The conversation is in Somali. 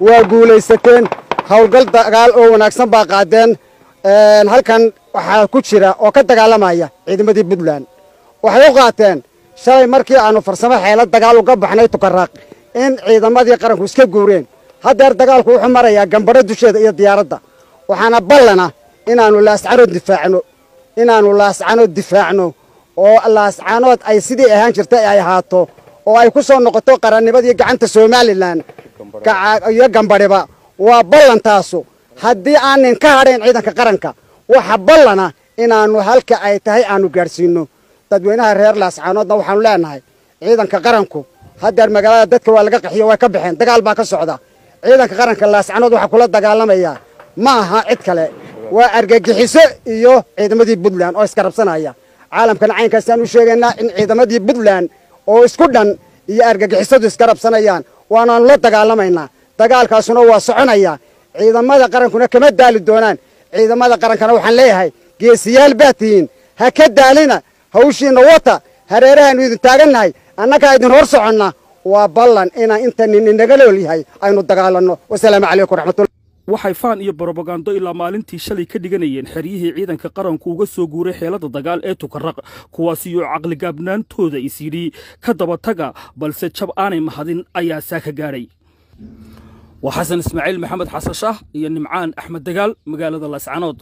waa guulaysateen howlgal dagaal oo wanaagsan baa qaadeen. Halkan waxaa ku jira oo ka dagaalamaya ciidamadii puntland. Waxay u qaateen shalay markii aanu farsamo xeelad dagaal uga baxnay tukaraaq in ciidamadii qaranku iska guureen. Haddeer dagaalku wuxuu marayaa gambadho dusheeda iyo diyaaradda. Waxaana ballana inaannu laascanood difaacno inaannu laascanood difaacno oo laascanood ay sidii ahaan jirtay ay ahaato oo ay ku soo noqoto qarannimadii gacanta somalilan iyo gambadhiba waa ballantaasu haddii aanin ka hadhayn ciidanka qaranka waxa ballana inaannu halka ay tahay aanu gaadhsiinno dadweynaha reer laascaanoodna waxaanu leenahay ciidanka qaranku haddeer magaalada dadka waa laga qaxiyo way ka baxeen dagaal baa ka socda. Ciidanka qaranka laascanood waxaa kula dagaalamayaa ma aha cid kale. Waa argagixiso iyo ciidamadii puntland oo iskarabsanaya caalamkana caynkaasaan u sheegaynaa in ciidamadii puntland oo isku dhan iyo argagixisadu iskarabsanayaan waanaanu la dagaalamaynaa. Dagaalkaasuna waa soconaya. Ciidamada qarankuna kama daali doonaan. Ciidamada qarankana waxaan leeyahay geesiyaal baa tihiin. Ha ka daalina hawshiinna wata. Hareerahaanu idin taagannahay annagaa idin hor soconna waa ballan inaan inta nin inaga lool yahay aynu dagaalanno. Wasalaamu calaykum raxmatullah waxay faan iyo brobagando ilaa maalintii shalay ka dhiganayeen xeryihii ciidanka qaranku uga soo guuray xeelada dagaal ee tukaraq kuwaasiyo caqligaabnaantooda is yidhi ka daba taga balse jab aanay mahadin ayaa saa ka gaadhay waa xasan ismaaciil maxamed xasan shaah iyo nimcaan axmed dagaal magaalada laascanood